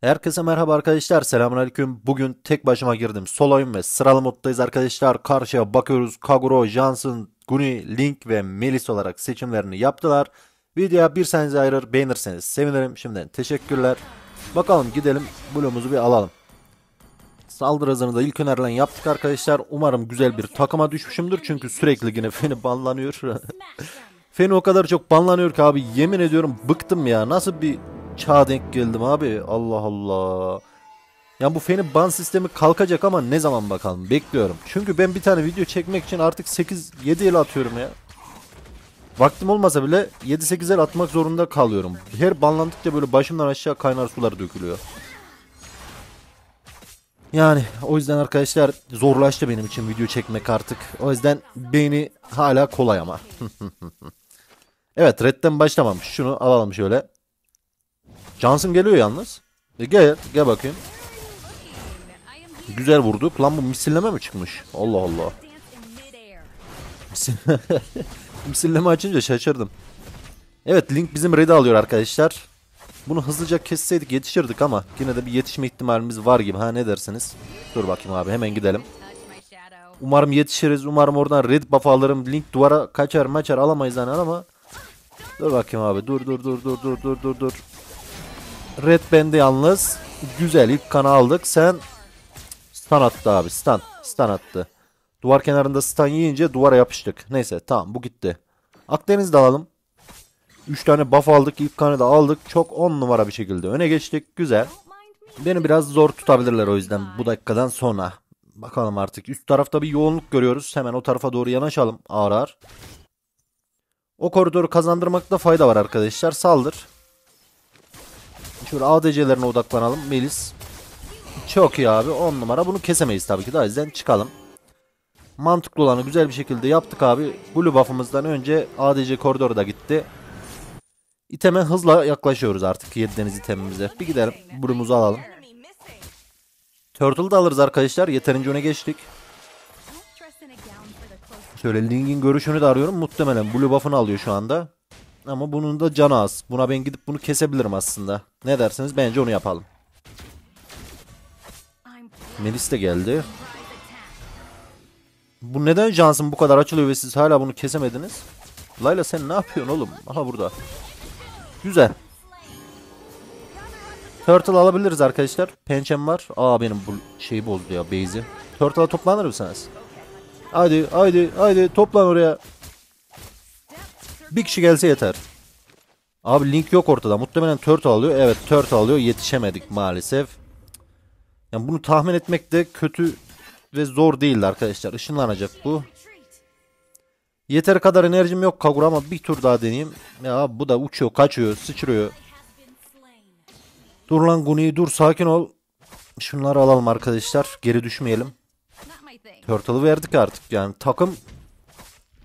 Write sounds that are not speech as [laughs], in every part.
Herkese merhaba arkadaşlar. Selamünaleyküm. Bugün tek başıma girdim. Soloyum ve sıralı moddayız arkadaşlar. Karşıya bakıyoruz. Kaguro, Johnson, Guni, Link ve Melis olarak seçimlerini yaptılar. Videoya bir saniye ayırır beğenirseniz sevinirim. Şimdiden teşekkürler. Bakalım gidelim. Bloğumuzu bir alalım. Saldırı hızını da ilk önerilen yaptık arkadaşlar. Umarım güzel bir takıma düşmüşümdür. Çünkü sürekli yine [laughs] Feni banlanıyor. [laughs] Feni o kadar çok banlanıyor ki abi yemin ediyorum bıktım ya. Nasıl bir çağa denk geldim abi. Allah Allah. Ya bu Feni ban sistemi kalkacak ama ne zaman bakalım bekliyorum. Çünkü ben bir tane video çekmek için artık 8-7 el atıyorum ya. Vaktim olmasa bile 7-8 el atmak zorunda kalıyorum. Her banlandıkça böyle başımdan aşağı kaynar sular dökülüyor. Yani o yüzden arkadaşlar zorlaştı benim için video çekmek artık. O yüzden beni hala kolay ama. [laughs] evet redden başlamamış. Şunu alalım şöyle. Johnson geliyor yalnız. E gel gel bakayım. Güzel vurdu. Lan bu misilleme mi çıkmış? Allah Allah. [laughs] misilleme açınca şaşırdım. Evet Link bizim red'i alıyor arkadaşlar. Bunu hızlıca kesseydik yetişirdik ama yine de bir yetişme ihtimalimiz var gibi. Ha ne dersiniz? Dur bakayım abi hemen gidelim. Umarım yetişiriz. Umarım oradan red buff alırım. Link duvara kaçar maçar alamayız hani ama. Dur bakayım abi. Dur dur dur dur dur dur dur dur. Red bende yalnız. Güzel ilk kanı aldık. Sen stun attı abi. Stun. Stun attı. Duvar kenarında stun yiyince duvara yapıştık. Neyse tamam bu gitti. Akdeniz de alalım. 3 tane buff aldık. İlk kanı da aldık. Çok 10 numara bir şekilde öne geçtik. Güzel. Beni biraz zor tutabilirler o yüzden bu dakikadan sonra. Bakalım artık. Üst tarafta bir yoğunluk görüyoruz. Hemen o tarafa doğru yanaşalım ağır ağır. O koridoru kazandırmakta fayda var arkadaşlar. Saldır. Şöyle ADC'lerine odaklanalım. Melis. Çok iyi abi. 10 numara. Bunu kesemeyiz tabii ki. Daha yüzden çıkalım. Mantıklı olanı güzel bir şekilde yaptık abi. Blue buff'ımızdan önce ADC koridoru da gitti. İteme hızla yaklaşıyoruz artık 7 deniz itemimize. Bir gidelim. Blue'umuzu alalım. Turtle da alırız arkadaşlar. Yeterince öne geçtik. Şöyle Link'in görüşünü de arıyorum. Muhtemelen Blue buff'ını alıyor şu anda. Ama bunun da canı az. Buna ben gidip bunu kesebilirim aslında. Ne dersiniz? Bence onu yapalım. Melis de geldi. Bu neden Johnson bu kadar açılıyor ve siz hala bunu kesemediniz? Layla sen ne yapıyorsun oğlum? Aha burada. Güzel. Turtle alabiliriz arkadaşlar. Pençem var. Aa benim bu şeyi bozdu ya base'i. Turtle'a toplanır mısınız? Hadi hadi hadi toplan oraya. Bir kişi gelse yeter. Abi link yok ortada. Muhtemelen turtle alıyor. Evet turtle alıyor. Yetişemedik maalesef. Yani bunu tahmin etmek de kötü ve zor değildi arkadaşlar. Işınlanacak bu. Yeter kadar enerjim yok Kagura ama bir tur daha deneyeyim. Ya bu da uçuyor, kaçıyor, sıçrıyor. Dur lan Guni dur sakin ol. Şunları alalım arkadaşlar. Geri düşmeyelim. Turtle'ı verdik artık yani. Takım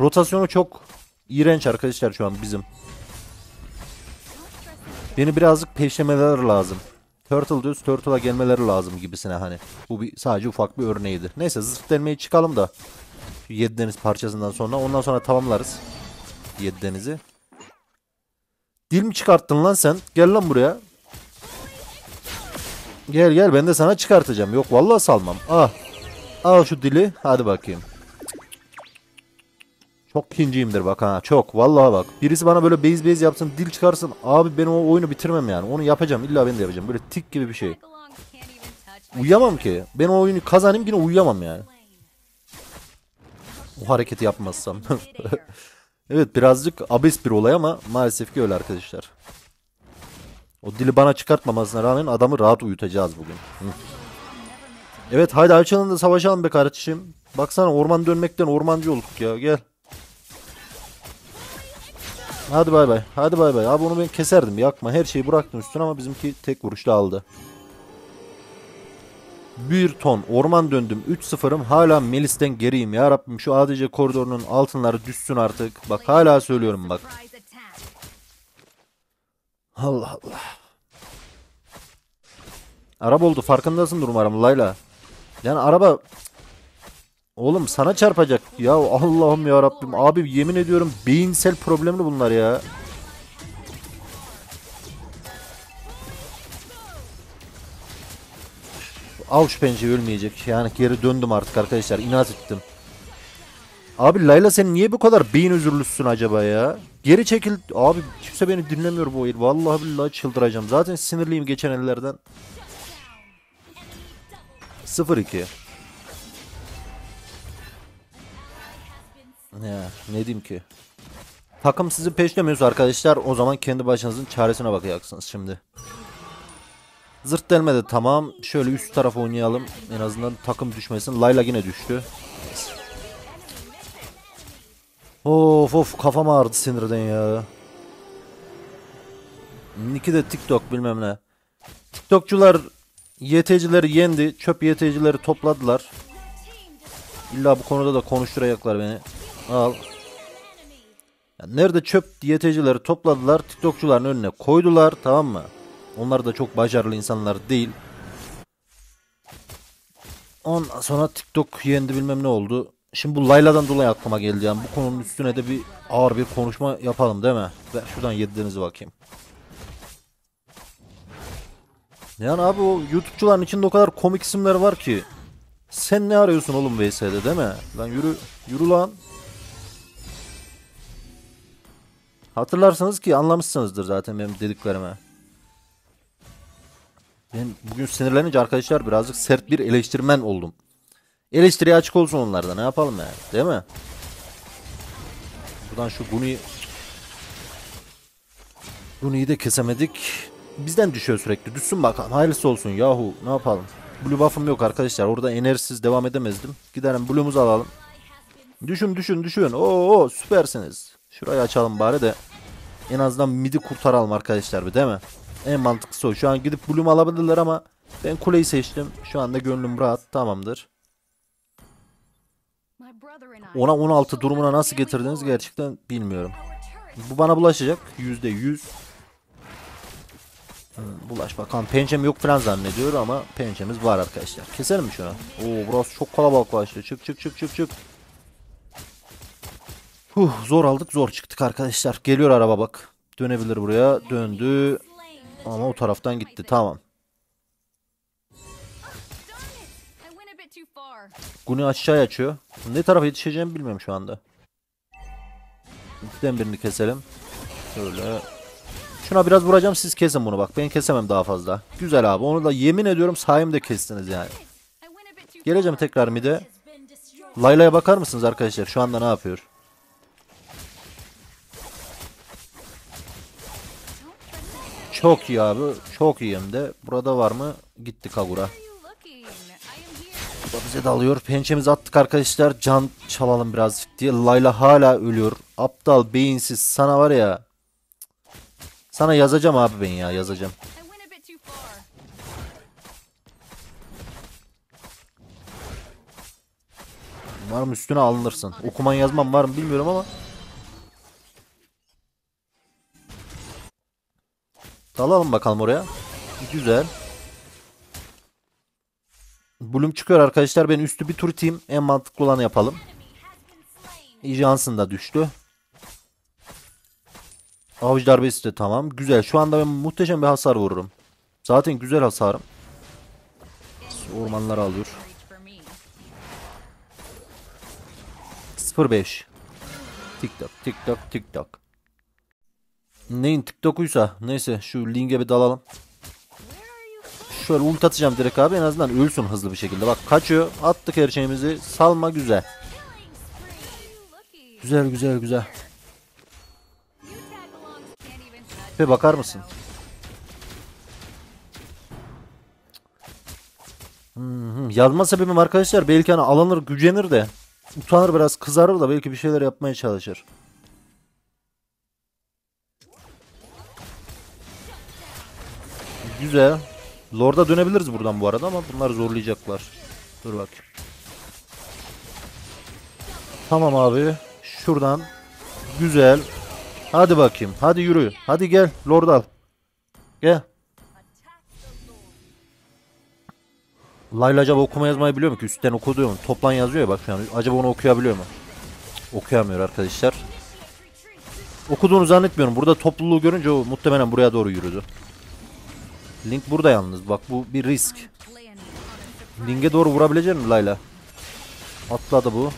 rotasyonu çok iğrenç arkadaşlar şu an bizim. Beni birazcık peşlemeleri lazım. Turtle diyoruz Turtle'a gelmeleri lazım gibisine hani. Bu bir sadece ufak bir örneğiydi. Neyse zırh delmeyi çıkalım da. 7 deniz parçasından sonra. Ondan sonra tamamlarız. 7 denizi. Dil mi çıkarttın lan sen? Gel lan buraya. Gel gel ben de sana çıkartacağım. Yok vallahi salmam. Ah. Al şu dili. Hadi bakayım. Çok kinciyimdir bak ha. Çok. Vallahi bak. Birisi bana böyle base base yapsın dil çıkarsın. Abi ben o oyunu bitirmem yani. Onu yapacağım. İlla ben de yapacağım. Böyle tik gibi bir şey. Uyuyamam ki. Ben o oyunu kazanayım yine uyuyamam yani. O hareketi yapmazsam. [laughs] evet birazcık abes bir olay ama maalesef ki öyle arkadaşlar. O dili bana çıkartmamasına rağmen adamı rahat uyutacağız bugün. Evet haydi açalım da savaşalım be kardeşim. Baksana orman dönmekten ormancı olduk ya gel. Hadi bay bay. Hadi bay bay. Abi onu ben keserdim. Yakma. Her şeyi bıraktım üstüne ama bizimki tek vuruşta aldı. Bir ton orman döndüm 3-0'ım hala Melis'ten geriyim ya Rabbim şu ADC koridorunun altınları düşsün artık bak hala söylüyorum bak Allah Allah Araba oldu farkındasındır umarım Layla yani araba Oğlum sana çarpacak ya Allah'ım ya Rabbim abi yemin ediyorum beyinsel problemli bunlar ya Al şu pençeyi ölmeyecek. Yani geri döndüm artık arkadaşlar. İnat ettim. Abi Layla sen niye bu kadar beyin özürlüsün acaba ya? Geri çekil. Abi kimse beni dinlemiyor bu el. Vallahi billahi çıldıracağım. Zaten sinirliyim geçen ellerden. 0-2. Ya ne diyeyim ki? Takım sizi peşlemiyorsa arkadaşlar o zaman kendi başınızın çaresine bakacaksınız şimdi. Zırt delmedi tamam. Şöyle üst taraf oynayalım. En azından takım düşmesin. Layla yine düştü. Of of kafam ağrıdı sinirden ya. Niki de TikTok bilmem ne. TikTokçular YT'cileri yendi. Çöp YT'cileri topladılar. İlla bu konuda da konuşturacaklar beni. Al. Ya nerede çöp YT'cileri topladılar. TikTokçuların önüne koydular. Tamam mı? Onlar da çok başarılı insanlar değil. Ondan sonra TikTok yendi bilmem ne oldu. Şimdi bu Layla'dan dolayı aklıma geldi yani. Bu konunun üstüne de bir ağır bir konuşma yapalım değil mi? Ben şuradan yediğinize bakayım. Yani abi o YouTube'cuların içinde o kadar komik isimler var ki. Sen ne arıyorsun oğlum VS'de değil mi? Lan yürü, yürü lan. Hatırlarsanız ki anlamışsınızdır zaten benim dediklerime. Ben bugün sinirlenince arkadaşlar birazcık sert bir eleştirmen oldum. Eleştiriye açık olsun onlarda ne yapalım yani değil mi? Buradan şu Guni Guni'yi de kesemedik. Bizden düşüyor sürekli. Düşsün bakalım. Hayırlısı olsun yahu. Ne yapalım? Blue buff'ım yok arkadaşlar. Orada enerjisiz devam edemezdim. Gidelim Blue'umuzu alalım. Düşün düşün düşün. Oo süpersiniz. Şurayı açalım bari de. En azından midi kurtaralım arkadaşlar bir değil mi? En mantıklısı o. Şu an gidip Blue'umu alabilirler ama ben kuleyi seçtim. Şu anda gönlüm rahat. Tamamdır. Ona 16 durumuna nasıl getirdiniz gerçekten bilmiyorum. Bu bana bulaşacak. Yüzde yüz. Hmm, Bulaş bakalım. Pençem yok falan zannediyor ama pençemiz var arkadaşlar. Keselim mi şunu? Oo burası çok kalabalık başlıyor. Çık çık çık çık çık. Huh, zor aldık zor çıktık arkadaşlar. Geliyor araba bak. Dönebilir buraya. Döndü. Ama o taraftan gitti. Tamam. Guni aşağıya açıyor. Ne tarafa yetişeceğimi bilmiyorum şu anda. İkiden birini keselim. Şöyle. Şuna biraz vuracağım siz kesin bunu bak. Ben kesemem daha fazla. Güzel abi. Onu da yemin ediyorum sayemde kestiniz yani. Geleceğim tekrar mide. Layla'ya bakar mısınız arkadaşlar? Şu anda ne yapıyor? Çok iyi abi. Çok iyi hem de. Burada var mı? Gitti Kagura. Bu bize dalıyor. Pençemizi attık arkadaşlar. Can çalalım biraz diye. Layla hala ölüyor. Aptal, beyinsiz. Sana var ya. Sana yazacağım abi ben ya. Yazacağım. Umarım üstüne alınırsın. Okuman yazman var mı bilmiyorum ama. Dalalım bakalım oraya. Güzel. Bloom çıkıyor arkadaşlar. Ben üstü bir tur iteyim. En mantıklı olanı yapalım. Johnson da düştü. Avuç darbesi de tamam. Güzel. Şu anda ben muhteşem bir hasar vururum. Zaten güzel hasarım. Ormanları alıyor. 05 TikTok TikTok TikTok Neyin TikTok'uysa neyse şu linke bir dalalım. Şöyle ult atacağım direkt abi en azından ölsün hızlı bir şekilde. Bak kaçıyor attık her şeyimizi salma güzel. Güzel güzel güzel. Ve bakar mısın? Hmm, yazma sebebim arkadaşlar belki hani alınır gücenir de utanır biraz kızarır da belki bir şeyler yapmaya çalışır. Güzel. Lord'a dönebiliriz buradan bu arada ama bunlar zorlayacaklar. Dur bak. Tamam abi. Şuradan. Güzel. Hadi bakayım. Hadi yürü. Hadi gel. Lord al. Gel. Layla acaba okuma yazmayı biliyor mu ki? Üstten okuduğu mu? Toplan yazıyor ya bak şu an. Acaba onu okuyabiliyor mu? Okuyamıyor arkadaşlar. Okuduğunu zannetmiyorum. Burada topluluğu görünce o muhtemelen buraya doğru yürüdü. Link burada yalnız. Bak bu bir risk. Link'e doğru vurabilecek misin Layla? Atladı bu.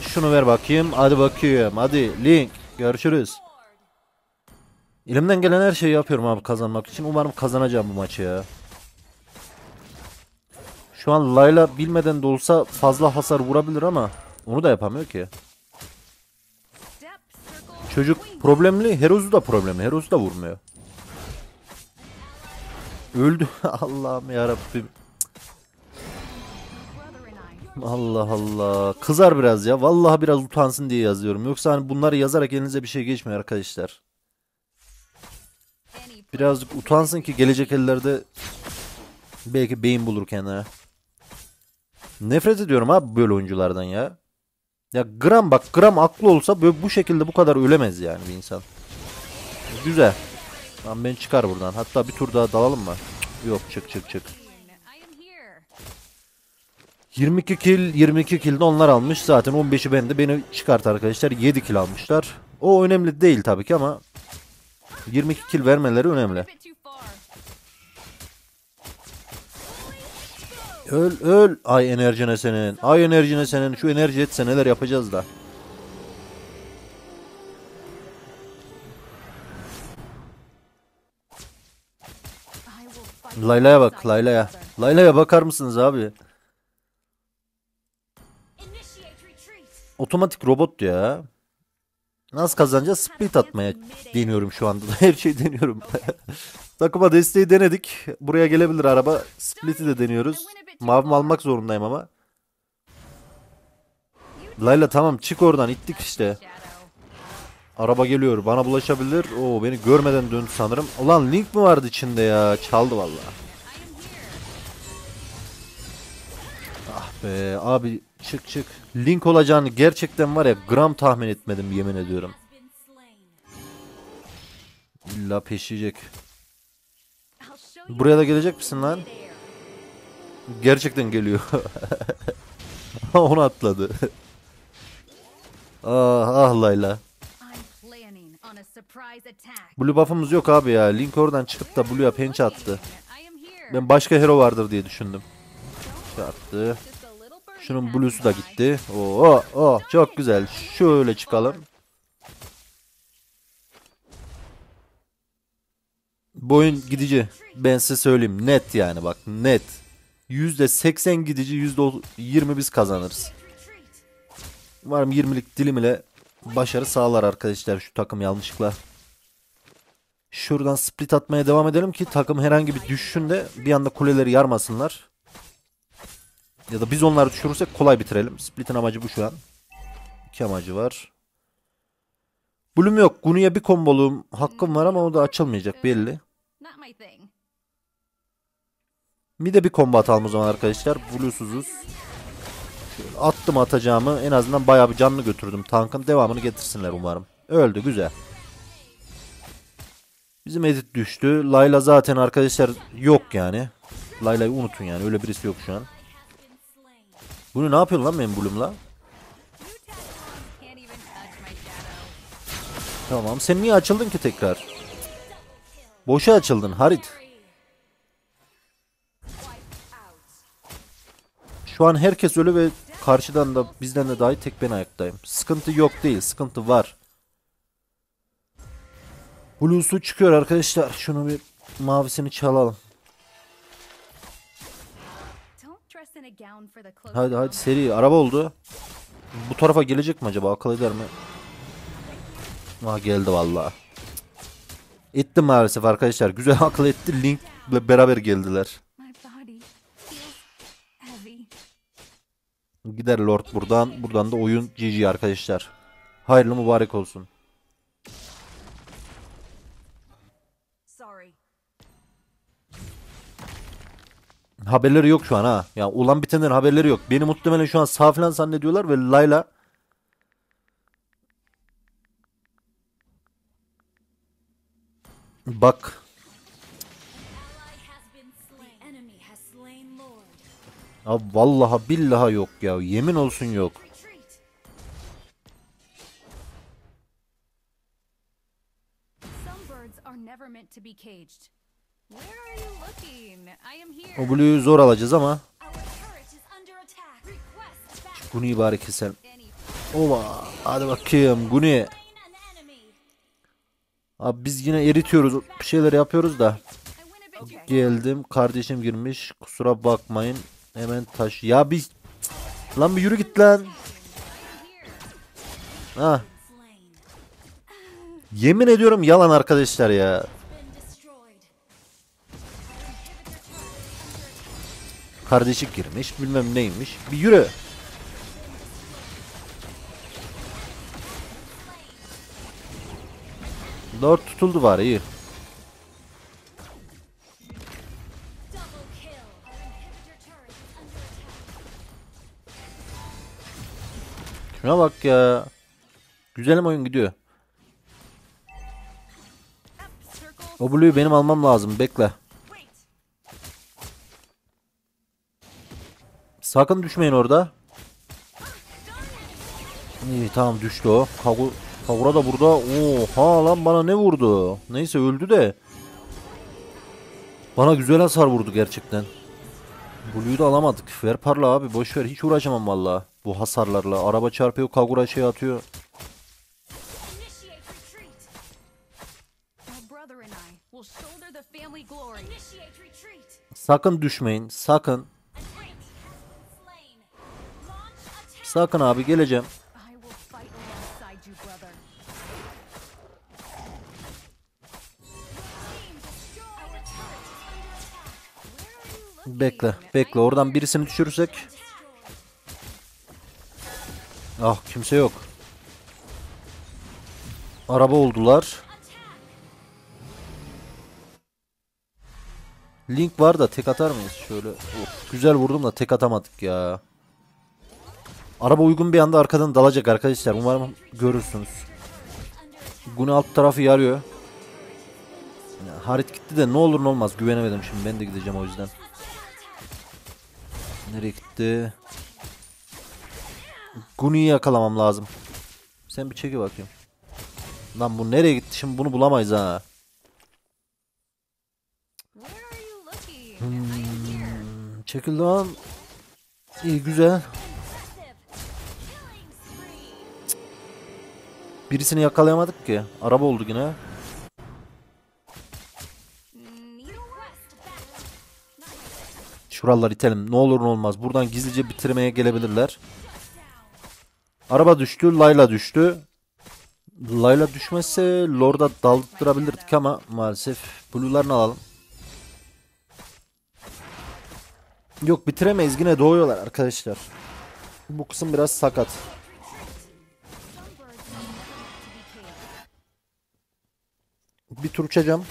Şunu ver bakayım. Hadi bakayım. Hadi Link. Görüşürüz. Elimden gelen her şeyi yapıyorum abi kazanmak için. Umarım kazanacağım bu maçı ya. Şu an Layla bilmeden de olsa fazla hasar vurabilir ama onu da yapamıyor ki. Çocuk problemli, Heros'u da problemli. Heros'u da vurmuyor. Öldü. [laughs] Allah'ım ya Rabbim. Allah Allah. Kızar biraz ya. Vallahi biraz utansın diye yazıyorum. Yoksa hani bunları yazarak elinize bir şey geçmiyor arkadaşlar. Birazcık utansın ki gelecek ellerde belki beyin bulur kendine. Nefret ediyorum abi böyle oyunculardan ya. Ya gram bak gram aklı olsa böyle bu şekilde bu kadar ölemez yani bir insan. Güzel. Lan ben çıkar buradan. Hatta bir tur daha dalalım mı? Yok çık çık çık. 22 kill 22 kill de onlar almış. Zaten 15'i bende. Beni çıkart arkadaşlar. 7 kill almışlar. O önemli değil tabii ki ama 22 kill vermeleri önemli. Öl öl. Ay enerjine senin. Ay enerjine senin. Şu enerji etse neler yapacağız da. Layla'ya bak Layla'ya. Layla'ya bakar mısınız abi? Otomatik robot ya. Nasıl kazanacağız? Split atmaya deniyorum şu anda. [laughs] Her şeyi deniyorum. [laughs] Takıma desteği denedik. Buraya gelebilir araba. Split'i de deniyoruz. Mavimi almak zorundayım ama. Layla tamam çık oradan ittik işte. Araba geliyor bana bulaşabilir. Oo beni görmeden döndü sanırım. Ulan Link mi vardı içinde ya? Çaldı vallahi. Ah be abi çık çık. Link olacağını gerçekten var ya gram tahmin etmedim yemin ediyorum. İlla peşleyecek. Buraya da gelecek misin lan? Gerçekten geliyor. [laughs] Onu atladı. [laughs] ah ah Layla. Blue buff'ımız yok abi ya. Link oradan çıkıp da Blue'ya pençe attı. Ben başka hero vardır diye düşündüm. Çarptı. Şunun Blue'su da gitti. Oo, oh, çok güzel. Şöyle çıkalım. Bu oyun gidici. Ben size söyleyeyim. Net yani bak net. %80 gidici %20 biz kazanırız. Umarım 20'lik dilim ile başarı sağlar arkadaşlar şu takım yanlışlıkla. Şuradan split atmaya devam edelim ki takım herhangi bir düşüşünde bir anda kuleleri yarmasınlar. Ya da biz onları düşürürsek kolay bitirelim. Split'in amacı bu şu an. İki amacı var. Bloom yok. Gunu'ya bir komboluğum hakkım var ama o da açılmayacak belli. Bir de bir combo atalım o zaman arkadaşlar. Blue'suzuz. Attım atacağımı. En azından bayağı bir canlı götürdüm. Tankın devamını getirsinler umarım. Öldü güzel. Bizim edit düştü. Layla zaten arkadaşlar yok yani. Layla'yı unutun yani. Öyle birisi yok şu an. Bunu ne yapıyorsun lan benim Bloom'la? Tamam. Sen niye açıldın ki tekrar? Boşa açıldın Harit. Şu an herkes ölü ve karşıdan da bizden de dahi tek ben ayaktayım. Sıkıntı yok değil. Sıkıntı var. Blue'su çıkıyor arkadaşlar. Şunu bir mavisini çalalım. Hadi hadi seri. Araba oldu. Bu tarafa gelecek mi acaba? Akıl eder mi? Ah geldi vallahi. Etti maalesef arkadaşlar. Güzel akıl etti. Link ile beraber geldiler. Gider Lord buradan. Buradan da oyun GG arkadaşlar. Hayırlı mübarek olsun. Haberleri yok şu an ha. Ya olan bitenden haberleri yok. Beni muhtemelen şu an sağ falan zannediyorlar ve Layla Bak. Abi vallahi billaha yok ya. Yemin olsun yok. O Blue'yu zor alacağız ama. Guni'yi bari keselim. Ova. Hadi bakayım Guni. Abi biz yine eritiyoruz. Bir şeyler yapıyoruz da. Geldim. Kardeşim girmiş. Kusura bakmayın. Hemen taş. Ya bir... Lan bir yürü git lan. Ha. Yemin ediyorum yalan arkadaşlar ya. Kardeşi girmiş. Bilmem neymiş. Bir yürü. Lord tutuldu var iyi. Şuna bak ya. Güzelim oyun gidiyor. O Blue'yu benim almam lazım. Bekle. Sakın düşmeyin orada. İyi tamam düştü o. Kagu Kagura da burada. Oha lan bana ne vurdu? Neyse öldü de. Bana güzel hasar vurdu gerçekten. Blue'yu da alamadık. Ver parla abi boş ver. Hiç uğraşamam valla. Bu hasarlarla. Araba çarpıyor Kagura şey atıyor. Sakın düşmeyin. Sakın. Sakın abi geleceğim. Bekle. Bekle. Oradan birisini düşürürsek. Ah kimse yok. Araba oldular. Link var da tek atar mıyız? Şöyle. Of, güzel vurdum da tek atamadık ya. Araba uygun bir anda arkadan dalacak arkadaşlar. Umarım görürsünüz. Guni alt tarafı yarıyor. Ya, Harit gitti de ne olur ne olmaz güvenemedim şimdi ben de gideceğim o yüzden. Nereye gitti? Guni'yi yakalamam lazım. Sen bir çeki bakayım. Lan bu nereye gitti şimdi bunu bulamayız ha. Hmm. I am here. Çekil lan. İyi güzel. Birisini yakalayamadık ki. Araba oldu yine. Şuraları itelim. Ne olur ne olmaz. Buradan gizlice bitirmeye gelebilirler. Araba düştü. Layla düştü. Layla düşmezse Lord'a daldırabilirdik ama maalesef Blue'larını alalım. Yok bitiremeyiz. Yine doğuyorlar arkadaşlar. Bu kısım biraz sakat. Bir tur uçacağım.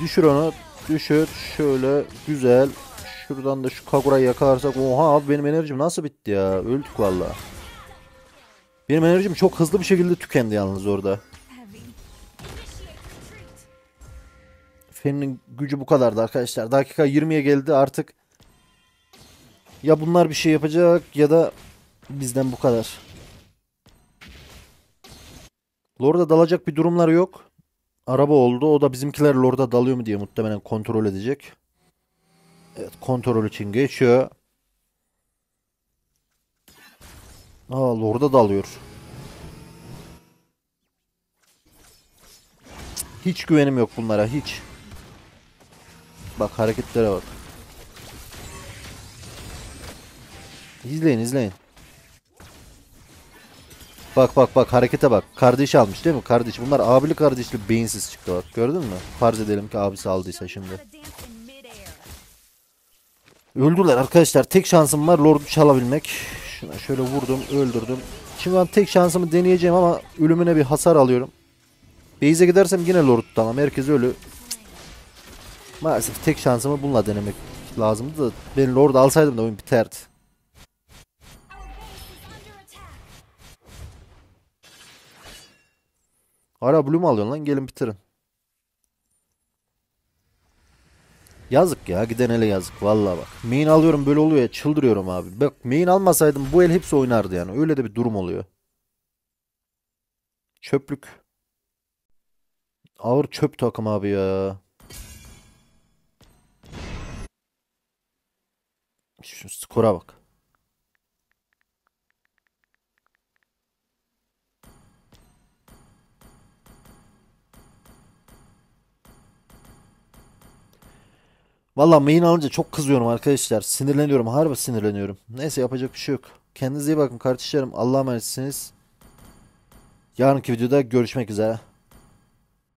Düşür onu. Düşür. Şöyle. Güzel. Şuradan da şu Kagura'yı yakalarsak. Oha abi benim enerjim nasıl bitti ya. Öldük valla. Benim enerjim çok hızlı bir şekilde tükendi yalnız orada. Fen'in gücü bu kadardı arkadaşlar. Dakika 20'ye geldi artık. Ya bunlar bir şey yapacak ya da bizden bu kadar. Lord'a dalacak bir durumları yok. Araba oldu. O da bizimkiler Lord'a dalıyor mu diye muhtemelen kontrol edecek. Evet kontrol için geçiyor. Aa Lord'a dalıyor. Hiç güvenim yok bunlara hiç. Bak hareketlere bak. İzleyin izleyin. Bak bak bak harekete bak. Kardeşi almış değil mi? Kardeş. Bunlar abili kardeşli beyinsiz çıktı bak. Gördün mü? Farz edelim ki abisi aldıysa şimdi. Öldüler arkadaşlar. Tek şansım var Lord'u çalabilmek. Şuna şöyle vurdum, öldürdüm. Şimdi ben tek şansımı deneyeceğim ama ölümüne bir hasar alıyorum. Base'e gidersem yine Lord tutamam. Herkes ölü. Maalesef tek şansımı bununla denemek lazımdı da ben Lord alsaydım da oyun biterdi. Ara Blue alıyorsun lan gelin bitirin. Yazık ya giden ele yazık valla bak. Main alıyorum böyle oluyor ya çıldırıyorum abi. Bak main almasaydım bu el hepsi oynardı yani. Öyle de bir durum oluyor. Çöplük. Ağır çöp takım abi ya. Şu skora bak. Valla main alınca çok kızıyorum arkadaşlar. Sinirleniyorum. Harbi sinirleniyorum. Neyse yapacak bir şey yok. Kendinize iyi bakın kardeşlerim. Allah'a emanetsiniz. Yarınki videoda görüşmek üzere.